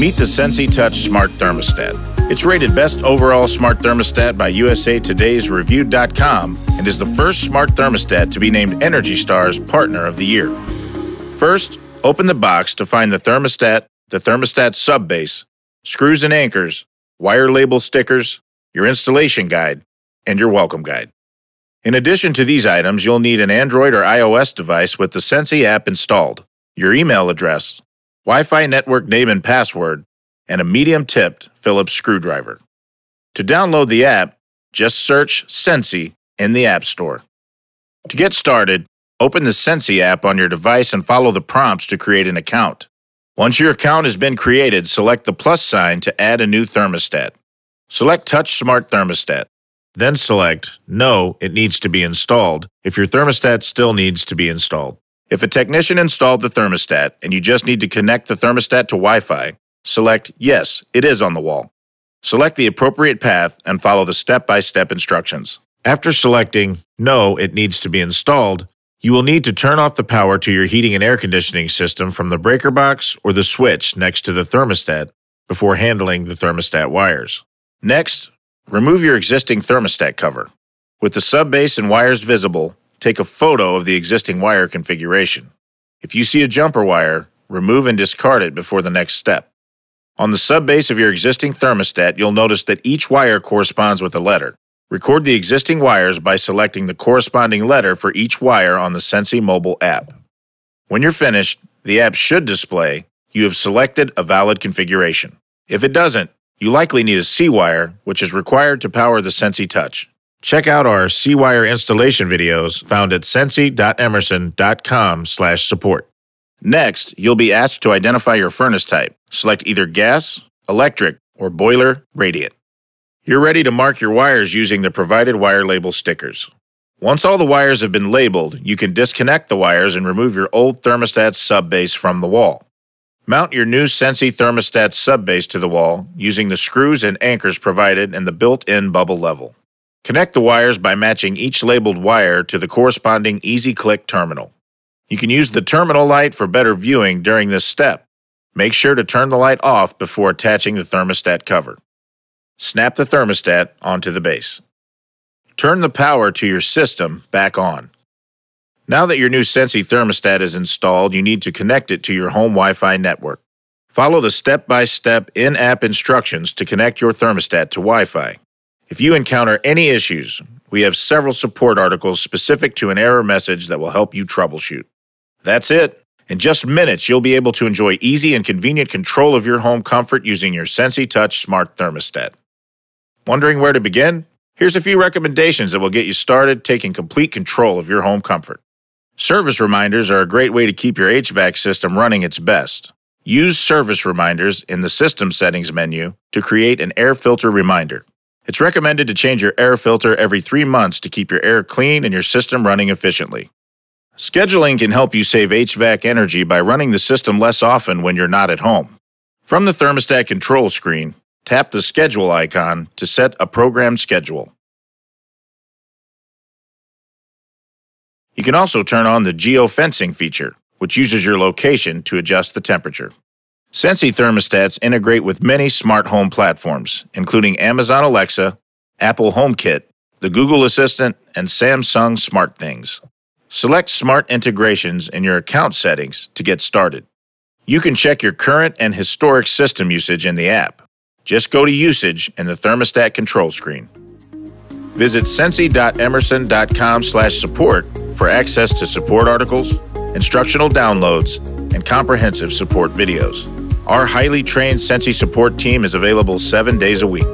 Meet the Sensi Touch Smart Thermostat. It's rated best overall smart thermostat by USA Today's Reviewed.com and is the first smart thermostat to be named Energy Star's Partner of the Year. First, open the box to find the thermostat, the thermostat subbase, screws and anchors, wire label stickers, your installation guide, and your welcome guide. In addition to these items, you'll need an Android or iOS device with the Sensi app installed, your email address, Wi Fi network name and password, and a medium tipped Phillips screwdriver. To download the app, just search Sensi in the App Store. To get started, open the Sensi app on your device and follow the prompts to create an account. Once your account has been created, select the plus sign to add a new thermostat. Select Touch Smart Thermostat. Then select No, it needs to be installed if your thermostat still needs to be installed. If a technician installed the thermostat and you just need to connect the thermostat to Wi Fi, select Yes, it is on the wall. Select the appropriate path and follow the step by step instructions. After selecting No, it needs to be installed, you will need to turn off the power to your heating and air conditioning system from the breaker box or the switch next to the thermostat before handling the thermostat wires. Next, Remove your existing thermostat cover. With the subbase and wires visible, take a photo of the existing wire configuration. If you see a jumper wire, remove and discard it before the next step. On the subbase of your existing thermostat, you'll notice that each wire corresponds with a letter. Record the existing wires by selecting the corresponding letter for each wire on the Sensi mobile app. When you're finished, the app should display you have selected a valid configuration. If it doesn't, you likely need a C-wire, which is required to power the Sensi Touch. Check out our C-wire installation videos found at sensi.emerson.com slash support. Next, you'll be asked to identify your furnace type. Select either gas, electric, or boiler radiant. You're ready to mark your wires using the provided wire label stickers. Once all the wires have been labeled, you can disconnect the wires and remove your old thermostat subbase from the wall. Mount your new Sensi thermostat subbase to the wall using the screws and anchors provided and the built-in bubble level. Connect the wires by matching each labeled wire to the corresponding EZ-Click terminal. You can use the terminal light for better viewing during this step. Make sure to turn the light off before attaching the thermostat cover. Snap the thermostat onto the base. Turn the power to your system back on. Now that your new Sensi thermostat is installed, you need to connect it to your home Wi Fi network. Follow the step by step in app instructions to connect your thermostat to Wi Fi. If you encounter any issues, we have several support articles specific to an error message that will help you troubleshoot. That's it. In just minutes, you'll be able to enjoy easy and convenient control of your home comfort using your Sensi Touch smart thermostat. Wondering where to begin? Here's a few recommendations that will get you started taking complete control of your home comfort. Service reminders are a great way to keep your HVAC system running its best. Use service reminders in the System Settings menu to create an air filter reminder. It's recommended to change your air filter every three months to keep your air clean and your system running efficiently. Scheduling can help you save HVAC energy by running the system less often when you're not at home. From the thermostat control screen, tap the schedule icon to set a program schedule. You can also turn on the geofencing feature, which uses your location to adjust the temperature. Sensi thermostats integrate with many smart home platforms, including Amazon Alexa, Apple HomeKit, the Google Assistant, and Samsung SmartThings. Select Smart Integrations in your account settings to get started. You can check your current and historic system usage in the app. Just go to Usage in the thermostat control screen. Visit sensi.emerson.com slash support for access to support articles, instructional downloads, and comprehensive support videos. Our highly trained Sensi support team is available seven days a week.